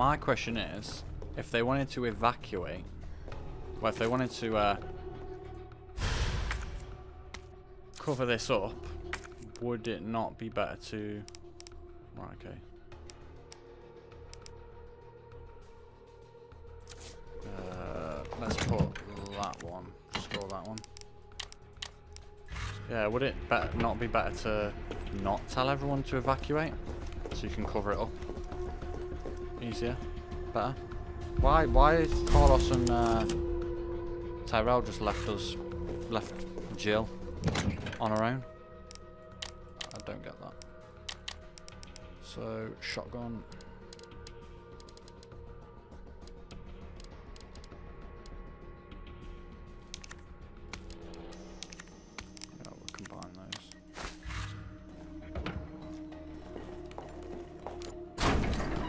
My question is, if they wanted to evacuate, well, if they wanted to uh, cover this up, would it not be better to... Right, okay. Uh, let's put that one. Score that one. Yeah, would it not be better to not tell everyone to evacuate? So you can cover it up? Easier? Better? Why why is Carlos and uh, Tyrell just left us left Jill on her own? I don't get that. So shotgun. Yeah, we'll combine those.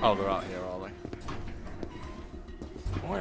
Oh, they're out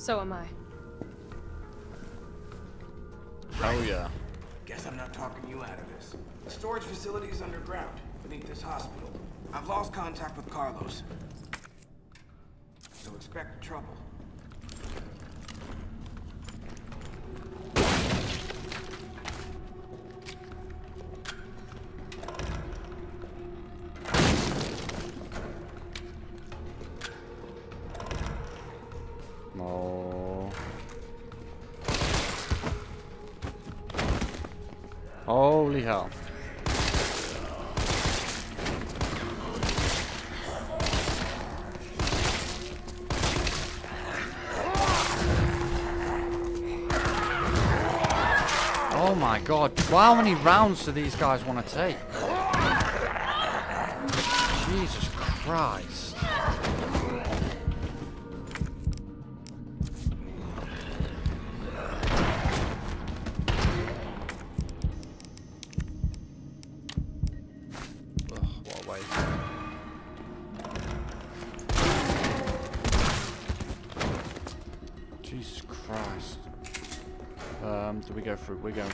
So am I. Oh yeah. Guess I'm not talking you out of this. The storage facility is underground, beneath this hospital. I've lost contact with Carlos. So expect trouble. Holy hell. Oh my god. How many rounds do these guys want to take? Jesus Christ.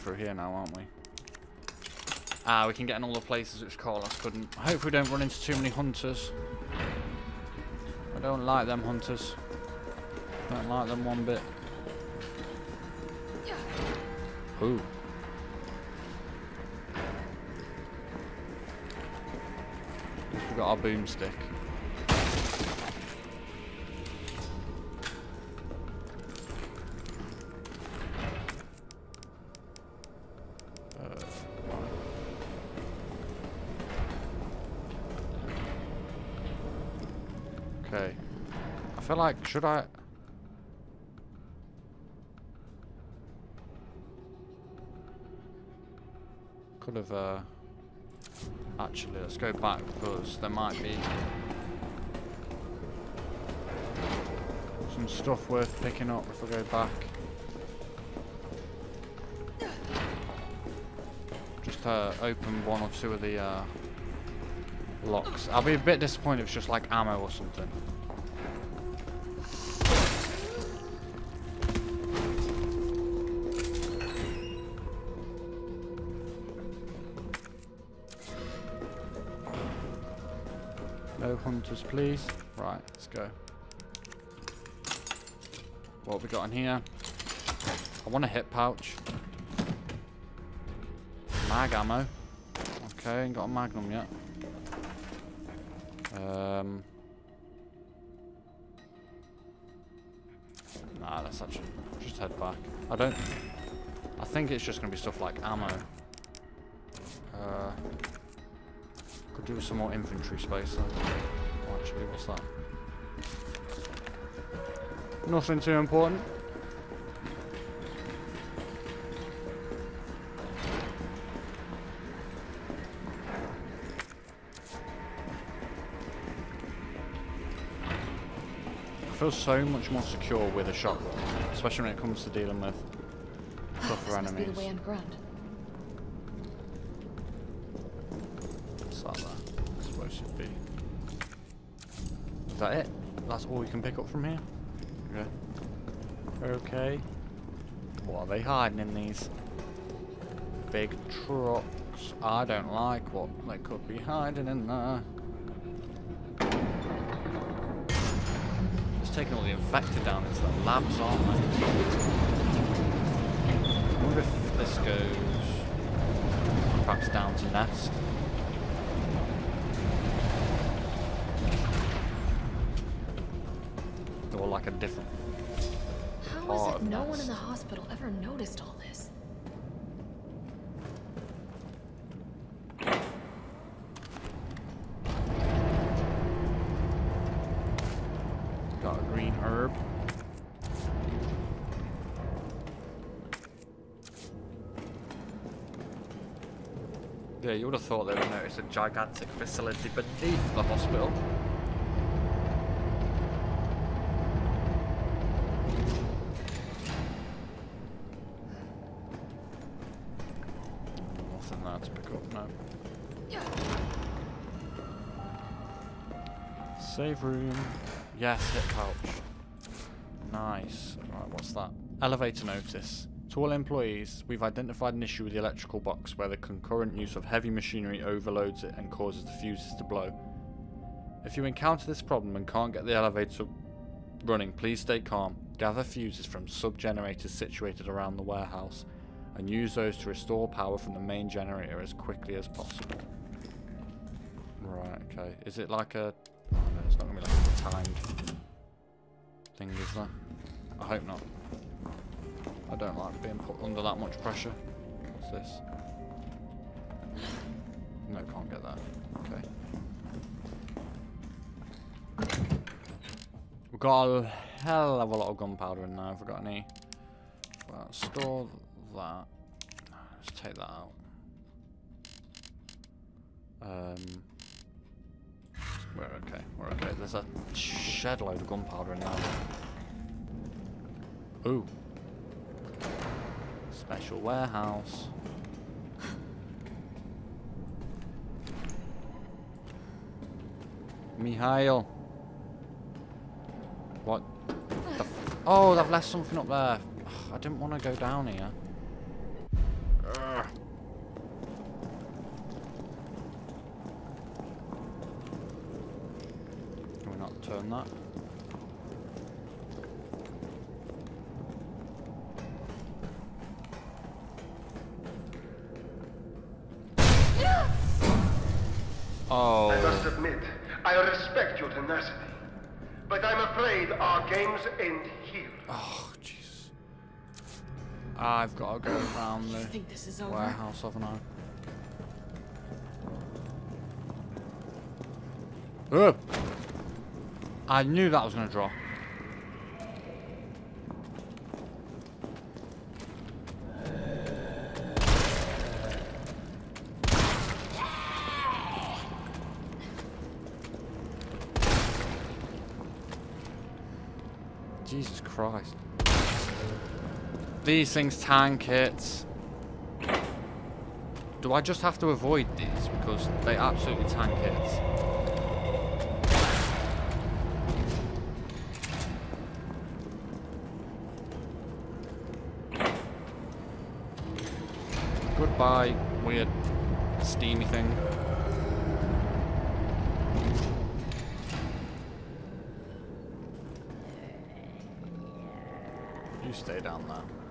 Through? Here now, aren't we? Ah, we can get in all the places which Carlos couldn't. I hope we don't run into too many hunters. I don't like them hunters. Don't like them one bit. Ooh. We've got our boomstick. Okay. I feel like should I could have uh Actually, let's go back because there might be some stuff worth picking up if I go back. Just uh, open one or two of the uh, locks. I'll be a bit disappointed if it's just like ammo or something. No hunters, please. Right, let's go. What have we got in here? I want a hip pouch. Mag ammo. Okay, ain't got a magnum yet. Um, nah, that's actually... Just head back. I don't... I think it's just going to be stuff like ammo. Uh, could do some more infantry, space though. Oh, actually, what's that? Nothing too important. Feel so much more secure with a shotgun, especially when it comes to dealing with tougher must be enemies. the way underground. What's that there? Explosive B. Is that it? That's all we can pick up from here? Okay. Okay. What are they hiding in these big trucks? I don't like what they could be hiding in there. Taking all the infected down into the labs, aren't they? I wonder if this goes perhaps down to Nest. Or like a different How is it no one in the hospital ever noticed all this? Yeah, you would have thought they would notice a gigantic facility beneath the hospital. Nothing there to pick up, no. Save room. Yes, hip pouch. Nice. Right, what's that? Elevator notice. To all employees, we've identified an issue with the electrical box where the concurrent use of heavy machinery overloads it and causes the fuses to blow. If you encounter this problem and can't get the elevator running, please stay calm. Gather fuses from sub-generators situated around the warehouse and use those to restore power from the main generator as quickly as possible. Right, okay. Is it like a... Oh, no, it's not going to be like a timed thing, is there? I hope not. I don't like being put under that much pressure. What's this? No, can't get that. Okay. We've got a hell of a lot of gunpowder in there. Have we got any? Well, store that. Let's take that out. Um, we're okay. We're okay. There's a shed load of gunpowder in there. Ooh. Special warehouse. Mihail. What? the oh, they've left something up there. Ugh, I didn't want to go down here. Ugh. Can we not turn that? Oh. I must admit, I respect your tenacity. But I'm afraid our games end here. Oh, jeez. I've got to go around the think this is over? warehouse, haven't I? I knew that was going to draw. Jesus Christ. These things tank it. Do I just have to avoid these because they absolutely tank it? Goodbye, weird steamy thing. You stay down there.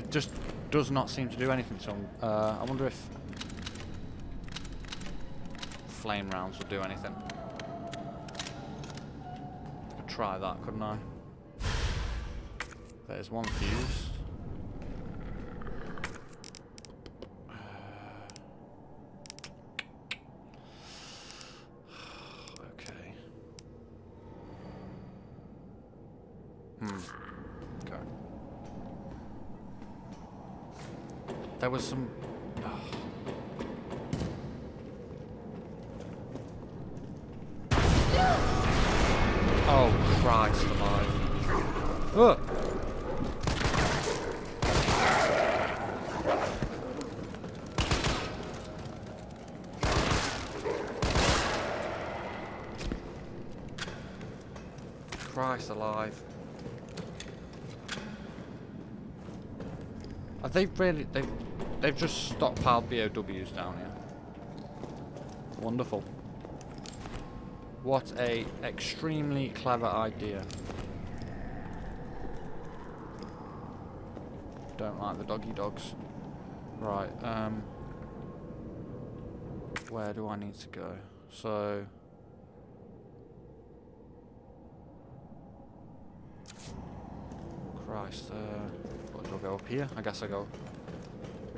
It just does not seem to do anything to. Uh, I wonder if flame rounds will do anything. I could try that, couldn't I? There's one fuse. Christ alive! Are they really? They've they've just stockpiled BOWs down here. Wonderful. What a extremely clever idea. Don't like the doggy dogs. Right, um where do I need to go? So Christ, uh what, do I go up here? I guess I go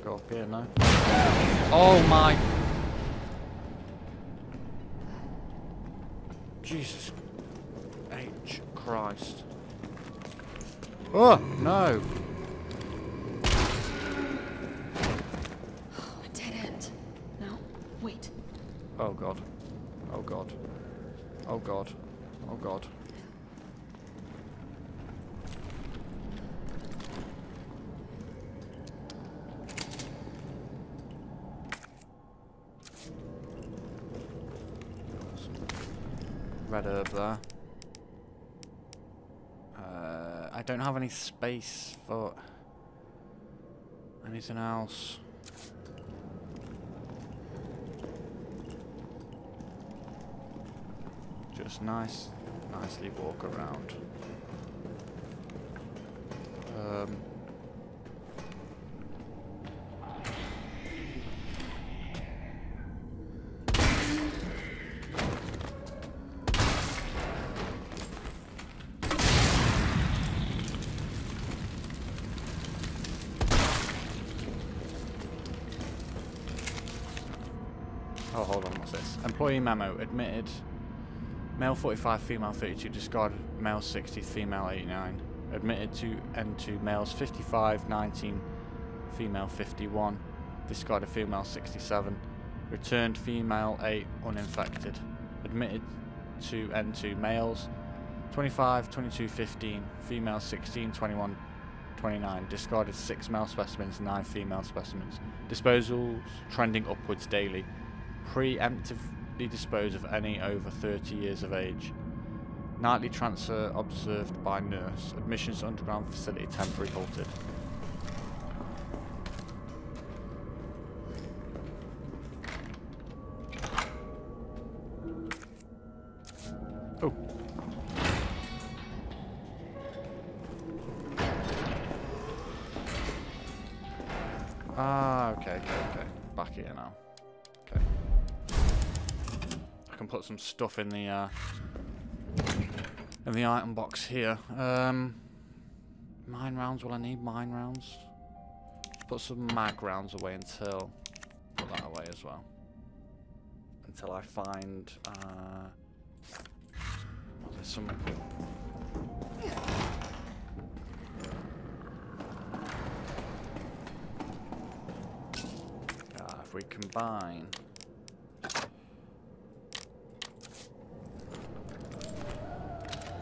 go up here now. Oh my Jesus H Christ. Oh no! A dead end. No, wait. Oh god. Oh god. Oh god. Oh god. Some red herb there. Uh, I don't have any space for anything else. Just nice, nicely walk around. Um, Employee. Admitted. Male 45, female 32. Discarded male 60, female 89. Admitted to N2 males 55, 19, female 51. Discarded female 67. Returned female 8, uninfected. Admitted to N2 males 25, 22, 15, female 16, 21, 29. Discarded 6 male specimens, 9 female specimens. Disposals trending upwards daily. Preemptively dispose of any over 30 years of age. Nightly transfer observed by nurse. Admissions to underground facility temporary halted. Oh. Ah, okay, okay, okay. Back here now. Can put some stuff in the uh, in the item box here. Um, mine rounds. Will I need mine rounds? Put some mag rounds away until put that away as well. Until I find uh, there's some. Ah, if we combine.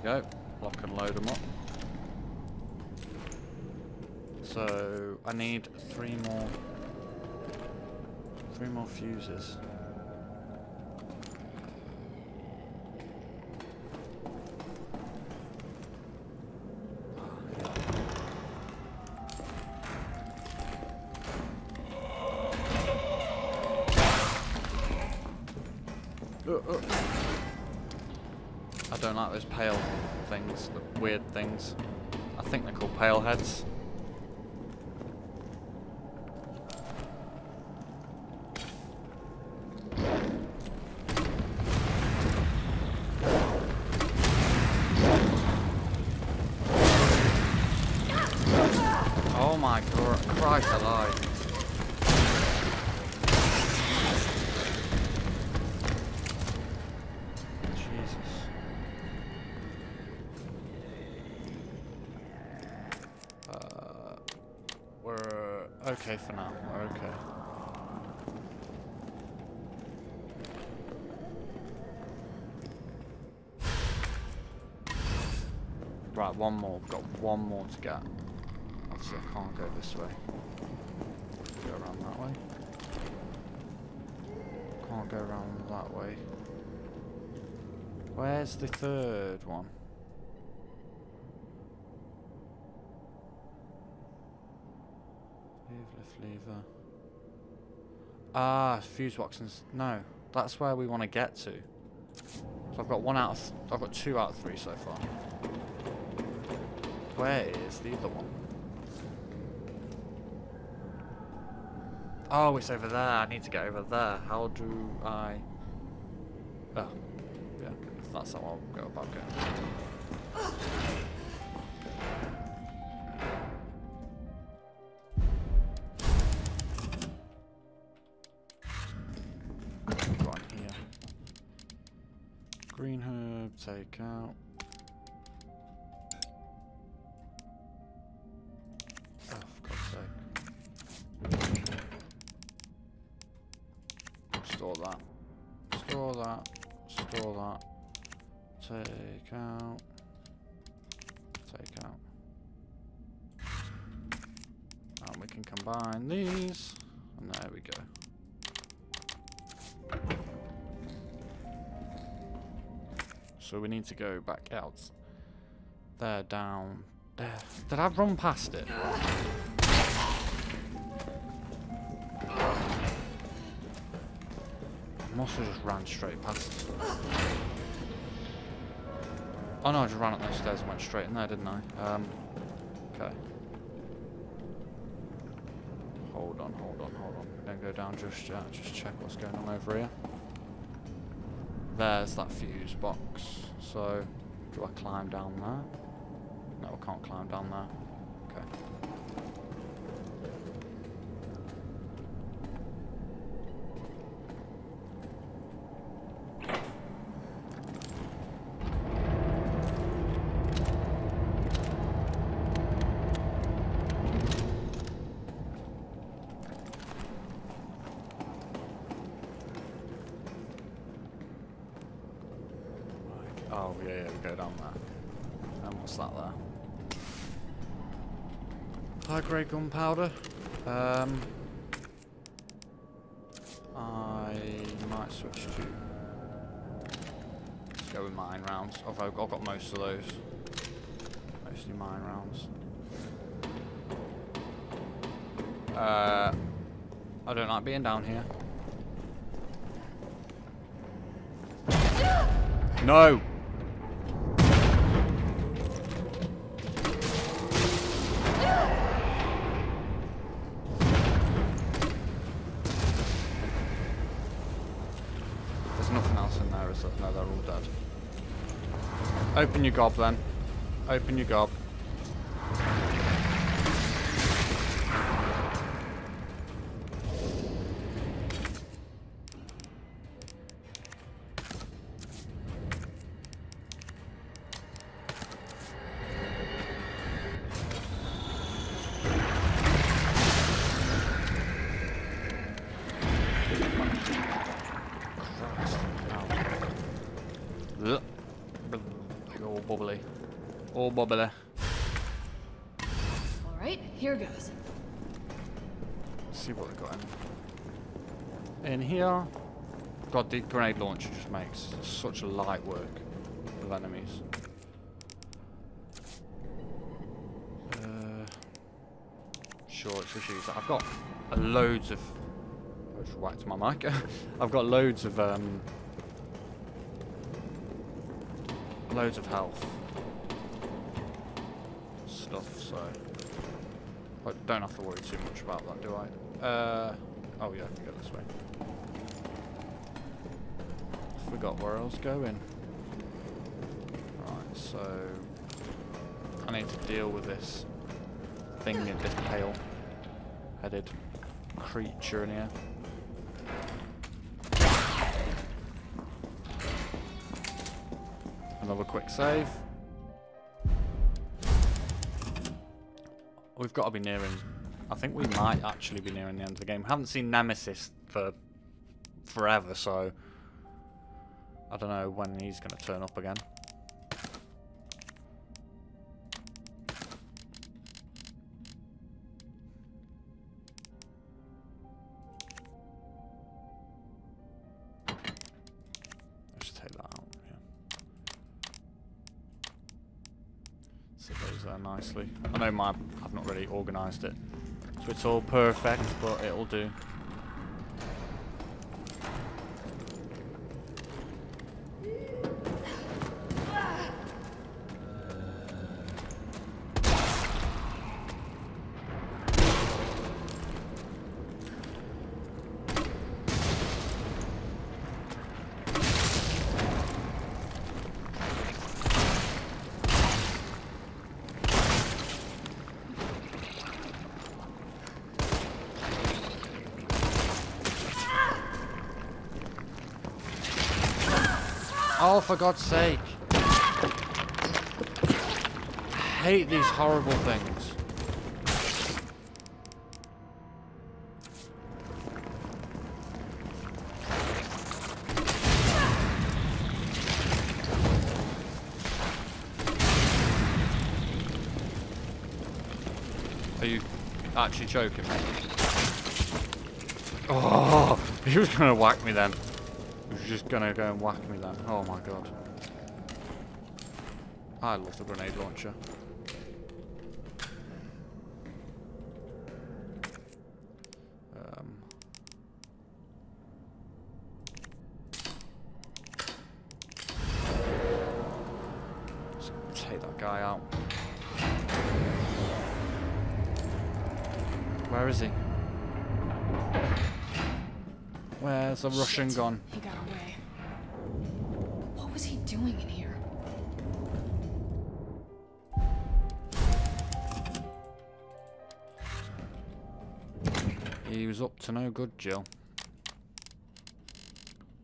Go, lock and load them up. So I need three more, three more fuses. Things. I think they're called pale heads. Oh my god, Christ alive. Jesus. Uh, we're okay for now. We're okay. Right, one more. We've got one more to get. Obviously, I can't go this way. Go around that way. Can't go around that way. Where's the third one? Leave, lift lever. Ah, fuse boxes. No, that's where we want to get to. So I've got one out of. I've got two out of three so far. Where is the other one? Oh, it's over there. I need to get over there. How do I... Oh, yeah. That's how I'll go about here. Green herb, take out. Take out. Take out. And we can combine these. And there we go. So we need to go back out. There, down, there. Did I run past it? I Must have just ran straight past it. Oh no, I just ran up those stairs and went straight in there, didn't I? Um, okay. Hold on, hold on, hold on. Don't go down just yet. Just check what's going on over here. There's that fuse box. So, do I climb down there? No, I can't climb down there. Okay. Right. Oh, yeah, yeah, we go down there. And what's that there? High grade gunpowder. Um, I might switch to. Let's go with mine rounds. I've, I've got most of those. Mostly mine rounds. Uh, I don't like being down here. No! Open your gob then. Open your gob. All bubbly. All right, here goes. Let's see what we got in. In here, God, the grenade launcher just makes such light work of enemies. Uh, sure, it's just use that. I've got loads of. I just whacked my mic. I've got loads of um, loads of health stuff, so I don't have to worry too much about that, do I? Uh, oh yeah, I can go this way. Forgot where I was going. Right, so I need to deal with this thing in this pale headed creature in here. Another quick save. We've got to be nearing. I think we might actually be nearing the end of the game. Haven't seen Nemesis for forever, so I don't know when he's going to turn up again. Nicely. I know my organised it, so it's all perfect, but it'll do. Oh, for God's sake. I hate these horrible things. Are you actually choking me? Oh, he was gonna whack me then. Just gonna go and whack me then. Oh my god. I love the grenade launcher. Um, take that guy out. Where is he? Where's the Russian gone? To no good, Jill.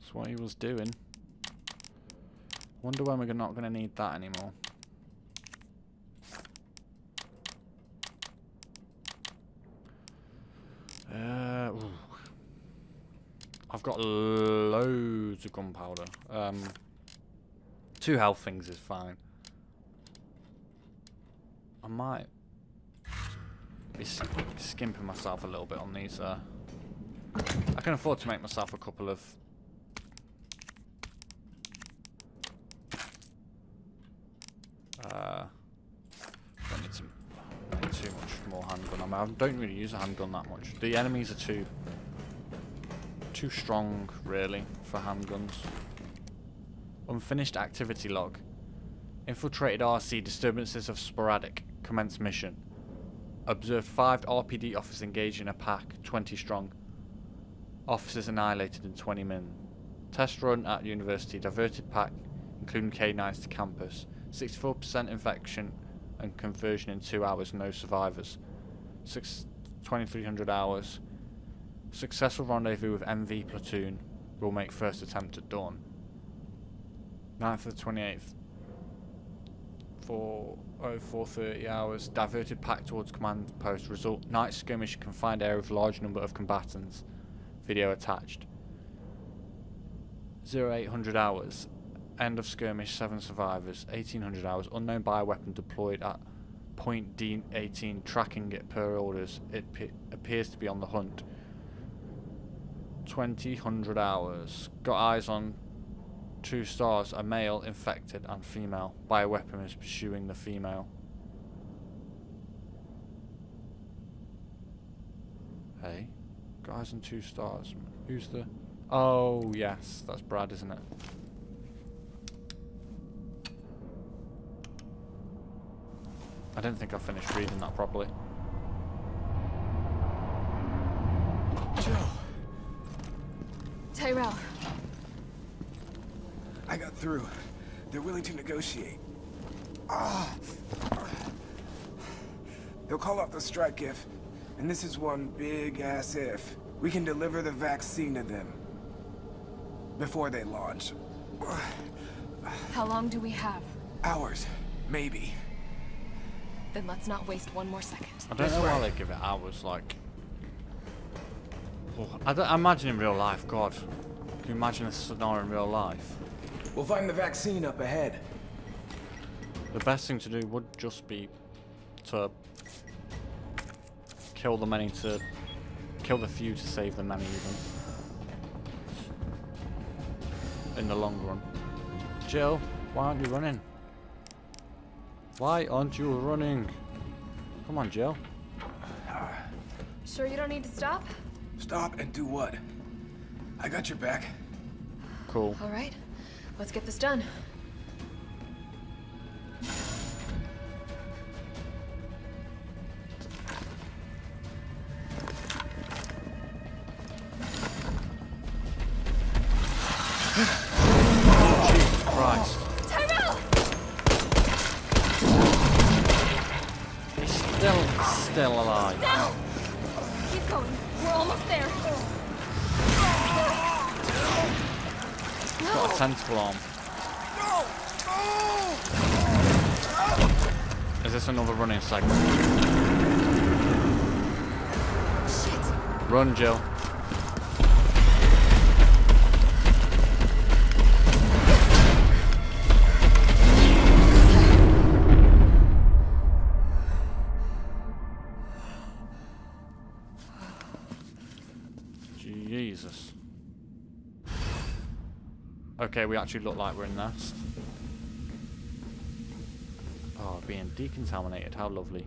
That's what he was doing. Wonder when we're not going to need that anymore. Uh. I've got loads of gunpowder. Um, two health things is fine. I might be skimping myself a little bit on these. Uh, I can afford to make myself a couple of. Uh, don't need to make too much more handgun. I, mean, I don't really use a handgun that much. The enemies are too too strong, really, for handguns. Unfinished activity log. Infiltrated RC disturbances of sporadic. Commence mission. Observed five RPD officers engaged in a pack, 20 strong. Officers annihilated in 20 min. Test run at university, diverted pack, including K9s to campus. 64% infection and conversion in 2 hours, no survivors. Six, 2300 hours. Successful rendezvous with MV platoon. Will make first attempt at dawn. 9th of the 28th. 4 oh, 430 hours. Diverted pack towards command post. Result night skirmish confined area with large number of combatants. Video attached. 0800 hours. End of skirmish, 7 survivors. 1800 hours. Unknown bioweapon deployed at point D18. Tracking it per orders. It pe- appears to be on the hunt. 2000 hours. Got eyes on two STARS, a male infected and female. Bioweapon is pursuing the female. Hey, got eyes on two STARS. Who's the? Oh yes, that's Brad, isn't it? I don't think I finished reading that properly. Joe, Tyrell, I got through. They're willing to negotiate. Ah. They'll call off the strike if, and this is one big ass if, we can deliver the vaccine to them. Before they launch. How long do we have? Hours, maybe. Then let's not waste one more second. I don't know why they give it hours, like... Oh, I, don't, I imagine in real life, God. Can you imagine a scenario in real life? We'll find the vaccine up ahead. The best thing to do would just be to kill the many to kill the few to save the many even. In the long run. Jill, why aren't you running? Why aren't you running? Come on, Jill. Sure you don't need to stop? Stop and do what? I got your back. Cool. All right, let's get this done. Run, Jill. Jesus. Okay, we actually look like we're in Nest. Oh, being decontaminated, how lovely.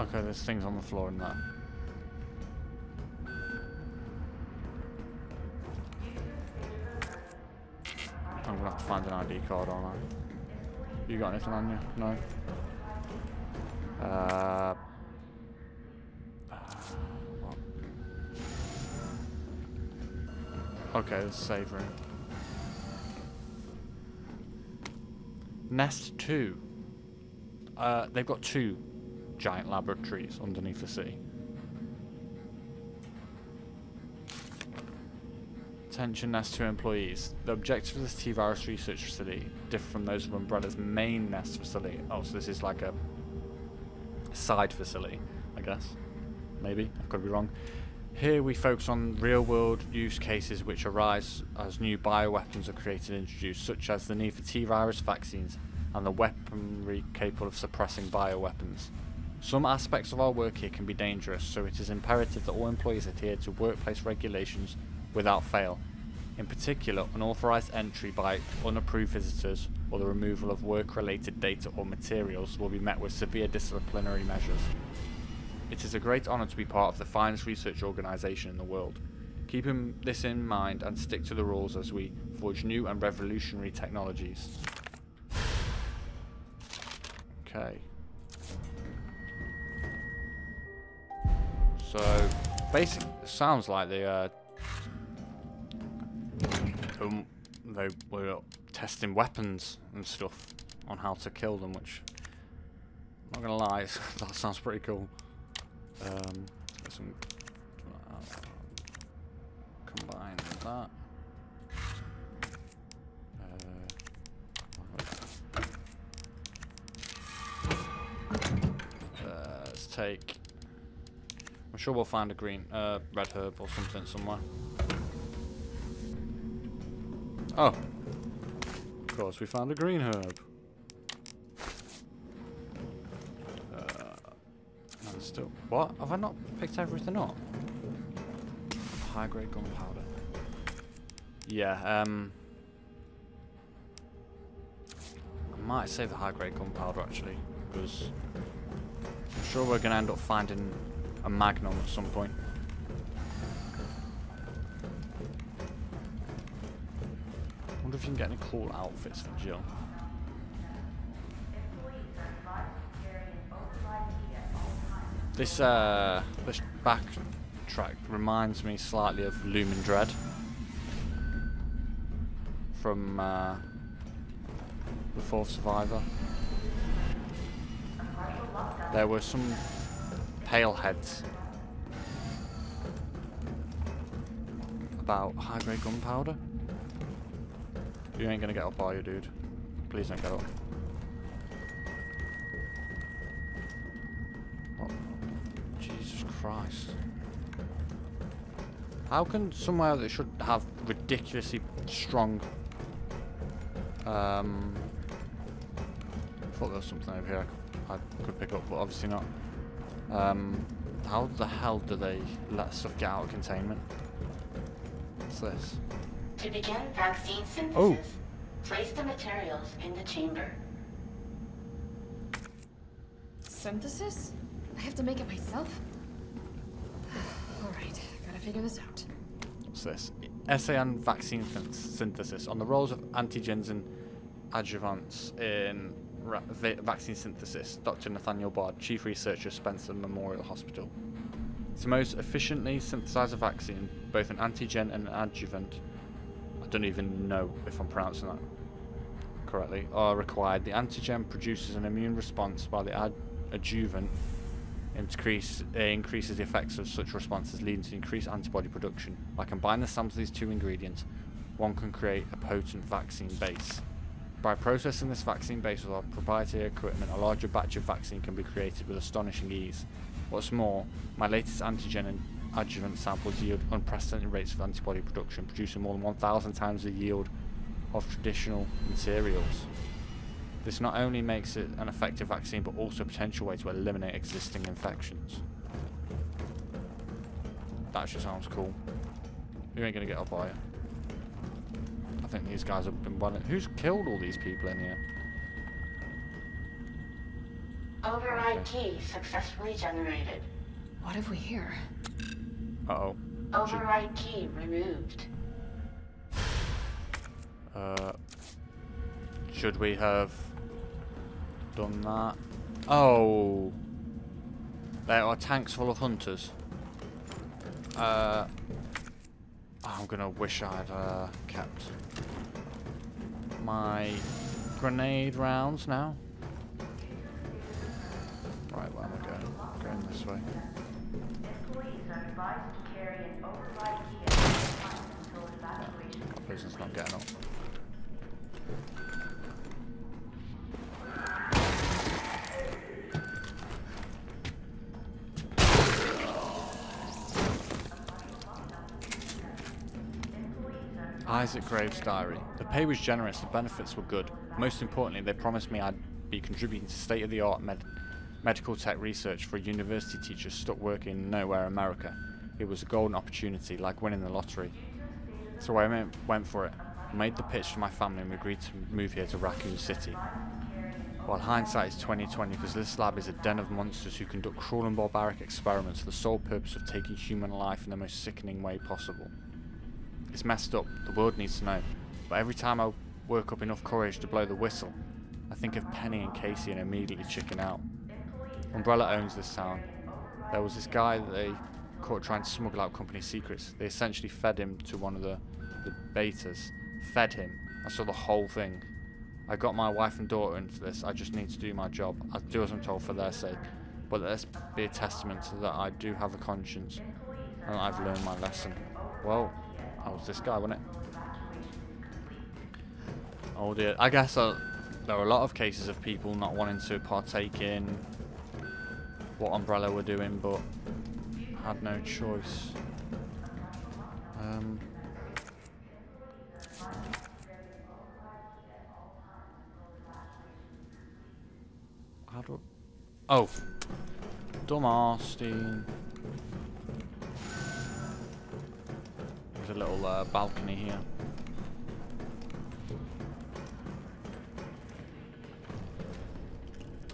Okay, there's things on the floor in there. I'm gonna have to find an ID card on I? You got anything on you? No? Uh... uh? Okay, a save room. Nest 2. Uh, they've got two giant laboratories underneath the sea. Attention Nest 2 employees. The objectives of this T-Virus research facility differ from those of Umbrella's main Nest facility. Oh, so this is like a side facility, I guess. Maybe, I could be wrong. Here we focus on real-world use cases which arise as new bioweapons are created and introduced, such as the need for T-Virus vaccines and the weaponry capable of suppressing bioweapons. Some aspects of our work here can be dangerous, so it is imperative that all employees adhere to workplace regulations without fail. In particular, unauthorized entry by unapproved visitors or the removal of work-related data or materials will be met with severe disciplinary measures. It is a great honour to be part of the finest research organisation in the world. Keep this in mind and stick to the rules as we forge new and revolutionary technologies. Okay. So, basic sounds like they uh, um, they were testing weapons and stuff on how to kill them, which I'm not gonna lie, that sounds pretty cool. Um, some uh, combine that. Uh, uh, let's take. Sure we'll find a green, uh, red herb or something somewhere. Oh. Of course, we found a green herb. Uh, and still. What? Have I not picked everything up? High grade gunpowder. Yeah, um. I might save the high grade gunpowder actually, because I'm sure we're going to end up finding a magnum at some point. wonder if you can get any cool outfits for Jill. This uh, this backtrack reminds me slightly of Lumen Dread from uh, the Fourth Survivor. There were some pale heads about high grade gunpowder. You ain't gonna get up, are you, dude? Please don't get up. What? Jesus Christ. How can somewhere that should have ridiculously strong um I thought there was something over here I could pick up, but obviously not. Um how the hell do they let stuff get out of containment? What's this? To begin vaccine synthesis, Oh. place the materials in the chamber. Synthesis? I have to make it myself? Alright, gotta figure this out. What's this? Essay on vaccine synthesis on the roles of antigens and adjuvants in ra- va- vaccine synthesis. Dr. Nathaniel Bard, Chief Researcher, Spencer Memorial Hospital. To most efficiently synthesize a vaccine, both an antigen and an adjuvant, I don't even know if I'm pronouncing that correctly, are required. The antigen produces an immune response while the ad- adjuvant increase, uh, increases the effects of such responses, leading to increased antibody production. By combining the samples of these two ingredients, one can create a potent vaccine base. By processing this vaccine base with our proprietary equipment, a larger batch of vaccine can be created with astonishing ease. What's more, my latest antigen and adjuvant samples yield unprecedented rates of antibody production, producing more than 1,000 times the yield of traditional materials. This not only makes it an effective vaccine, but also a potential way to eliminate existing infections. That just sounds cool. You ain't gonna get up, are you? I think these guys have been running. Who's killed all these people in here? Override key successfully generated. What have we here? Uh oh. Override key removed. Uh, should we have done that? Oh, there are tanks full of hunters. Uh, I'm gonna wish I'd uh, kept my grenade rounds now. Right, where am I going? Going this way. Employees are advised to Isaac Graves' diary. The pay was generous, the benefits were good. Most importantly, they promised me I'd be contributing to state-of-the-art med- medical tech research for a university teacher stuck working in nowhere in America. It was a golden opportunity, like winning the lottery. So I went, went for it. Made the pitch to my family and we agreed to move here to Raccoon City. While hindsight is 2020 because this lab is a den of monsters who conduct cruel and barbaric experiments for the sole purpose of taking human life in the most sickening way possible. It's messed up, the world needs to know, but every time I work up enough courage to blow the whistle, I think of Penny and Casey and immediately chicken out. Umbrella owns this town. There was this guy that they caught trying to smuggle out company secrets. They essentially fed him to one of the, the betas. Fed him. I saw the whole thing. I got my wife and daughter into this. I just need to do my job. I'll do as I'm told for their sake. But let's be a testament to that I do have a conscience and I've learned my lesson. Well, that was this guy, wasn't it? Oh dear. I guess uh, there are a lot of cases of people not wanting to partake in what Umbrella were doing, but had no choice. Um, how do? Oh, dumb Arstein. A little uh, balcony here.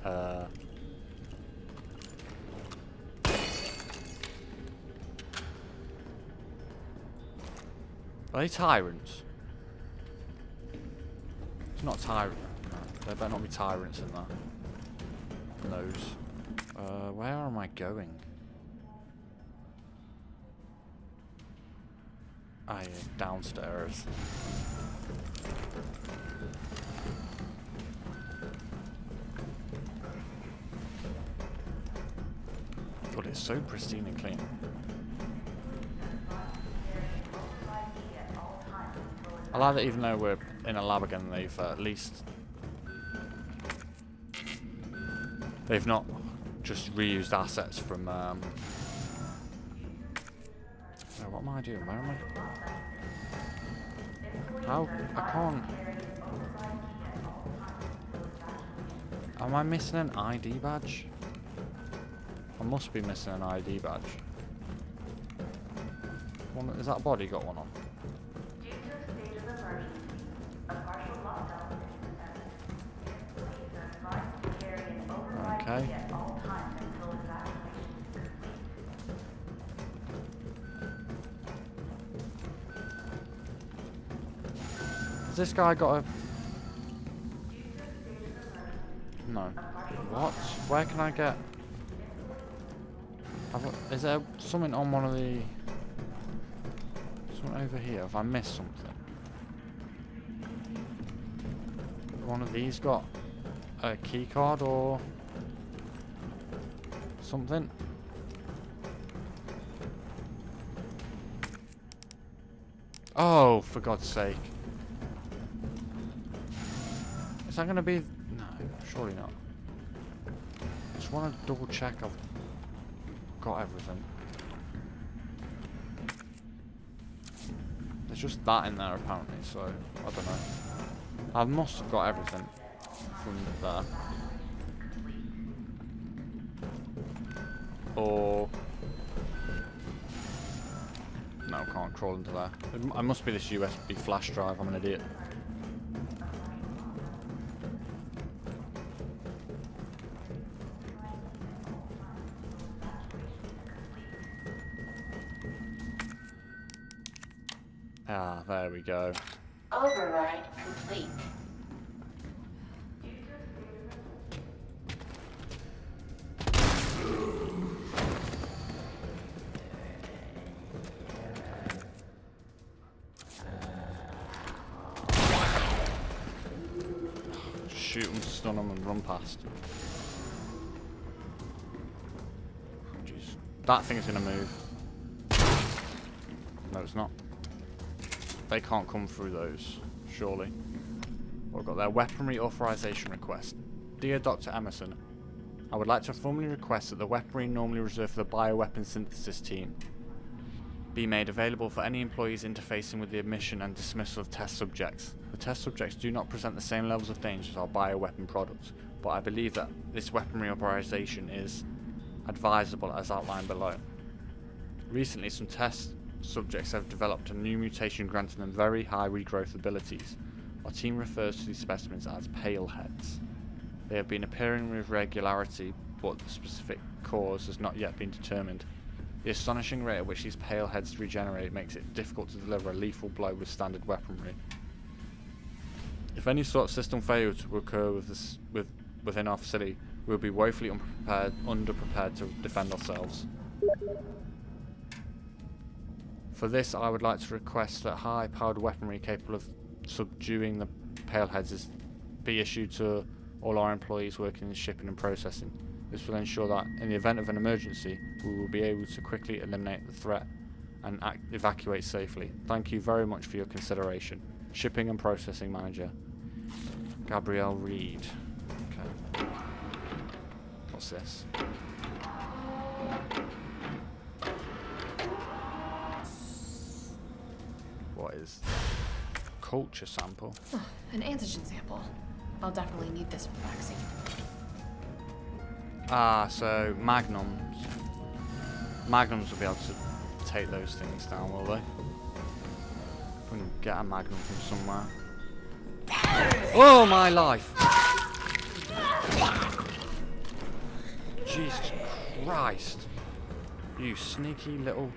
Uh. Are they tyrants? It's not tyrant. No, there better not be tyrants in that. Those. Uh, where am I going? I downstairs. God, it's so pristine and clean. I like that even though we're in a lab again, they've uh, at least... They've not just reused assets from... Um, I doing? Where? How? I can't... Am I missing an ID badge? I must be missing an ID badge. One, is that body got one on? Has this guy got a... No. What? Where can I get... I- Is there something on one of the... Something over here? Have I missed something? One of these got a key card or... Something? Oh, for God's sake. Is that going to be... No, surely not. Just want to double check I've got everything. There's just that in there apparently, so I don't know. I must have got everything from there. Or... No, can't crawl into there. I must be this USB flash drive, I'm an idiot. There we go. Override complete. Shoot them, stun them, and run past. Jeez. That thing's gonna move. They can't come through those, surely. We've got their weaponry authorization request. Dear Dr. Emerson, I would like to formally request that the weaponry normally reserved for the bioweapon synthesis team be made available for any employees interfacing with the admission and dismissal of test subjects. The test subjects do not present the same levels of danger as our bioweapon products, but I believe that this weaponry authorization is advisable as outlined below. Recently, some test subjects have developed a new mutation granting them very high regrowth abilities. Our team refers to these specimens as pale heads. They have been appearing with regularity, but the specific cause has not yet been determined. The astonishing rate at which these pale heads regenerate makes it difficult to deliver a lethal blow with standard weaponry. If any sort of system failure to occur with this, with, within our facility, we will be woefully unprepared, underprepared to defend ourselves. For this, I would like to request that high-powered weaponry capable of subduing the pale heads is be issued to all our employees working in shipping and processing. This will ensure that, in the event of an emergency, we will be able to quickly eliminate the threat and evacuate safely. Thank you very much for your consideration. Shipping and Processing Manager, Gabrielle Reed. Okay. What's this? What is culture sample? An antigen sample. I'll definitely need this for vaccine. Ah, so magnums. Magnums will be able to take those things down, will they? If we can get a magnum from somewhere. Oh my life! Jesus Christ! You sneaky little.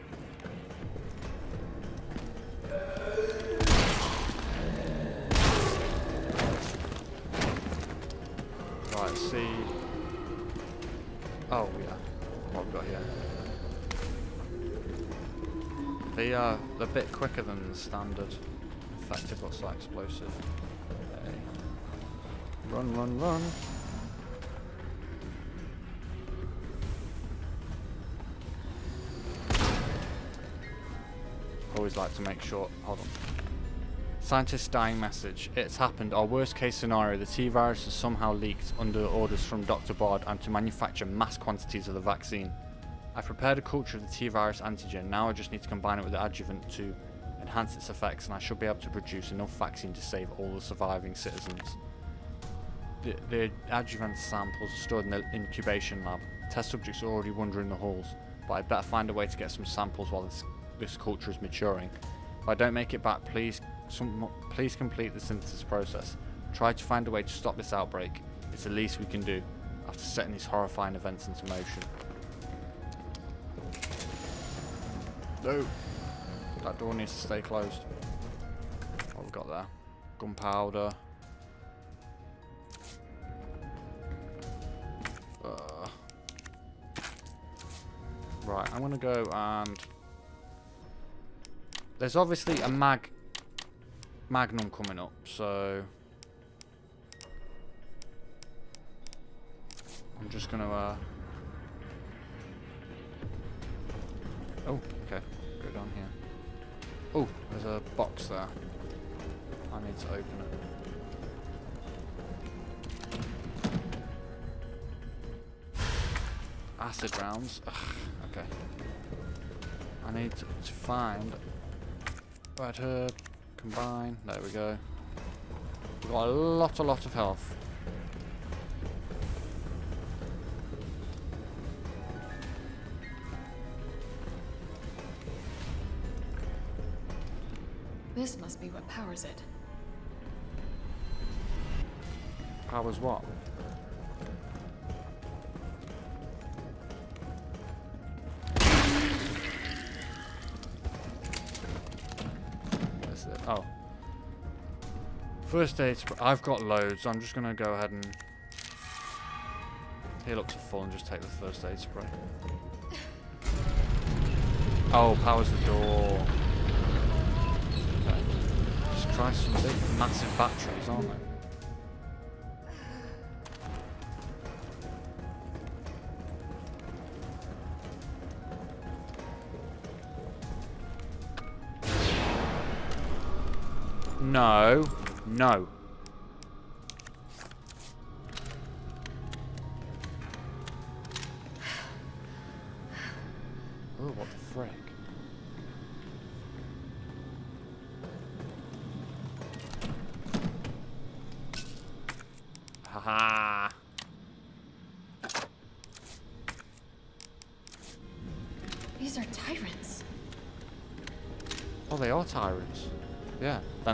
A bit quicker than the standard effective what's that explosive. Okay. Run run run. Always like to make sure hold on. Scientist dying message. It's happened. Our worst case scenario, the T virus has somehow leaked under orders from Dr. Bard and to manufacture mass quantities of the vaccine. I've prepared a culture of the T virus antigen. Now I just need to combine it with the adjuvant to enhance its effects, and I should be able to produce enough vaccine to save all the surviving citizens. The, the adjuvant samples are stored in the incubation lab. Test subjects are already wandering the halls, but I'd better find a way to get some samples while this, this culture is maturing. If I don't make it back, please, some, please complete the synthesis process. Try to find a way to stop this outbreak. It's the least we can do after setting these horrifying events into motion. No. That door needs to stay closed. What we got there? Gunpowder. Uh. Right, I'm gonna go and there's obviously a mag magnum coming up, so I'm just gonna uh Oh, Oh, there's a box there. I need to open it. Acid rounds. Ugh, okay. I need to, find red herb, combine. There we go. We've got a lot, a lot of health. Must be what powers it. Powers what? Oh. First aid spray. I've got loads. I'm just going to go ahead and heal up to full and just take the first aid spray. Oh, powers the door. Some big massive batteries, aren't they? No. No.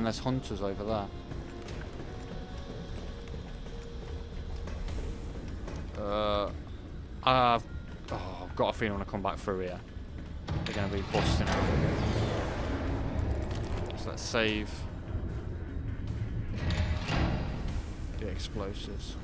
Then there's hunters over there. Uh, I've, oh, I've got a feeling when I come back through here, they're going to be busting here. So let's save the explosives.